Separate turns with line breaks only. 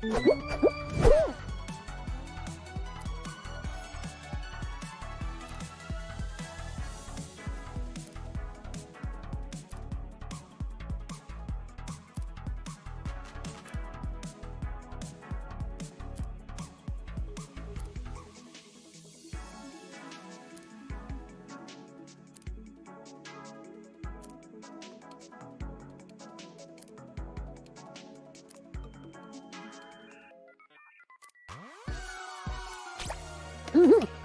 Oh, Mm-hmm.